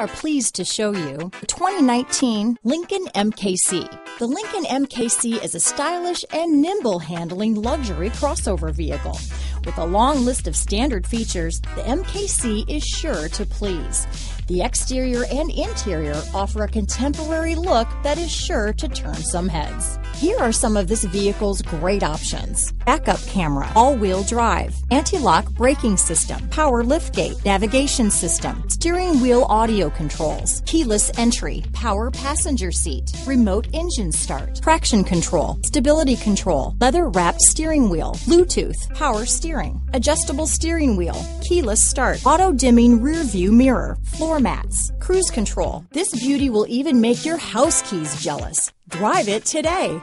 are pleased to show you the 2019 Lincoln MKC. The Lincoln MKC is a stylish and nimble handling luxury crossover vehicle. With a long list of standard features, the MKC is sure to please. The exterior and interior offer a contemporary look that is sure to turn some heads. Here are some of this vehicle's great options. Backup camera, all-wheel drive, anti-lock braking system, power liftgate, navigation system, steering wheel audio controls, keyless entry, power passenger seat, remote engine start, traction control, stability control, leather wrapped steering wheel, Bluetooth, power steering, adjustable steering wheel, keyless start, auto dimming rear view mirror, floor mats, cruise control. This beauty will even make your house keys jealous. Drive it today.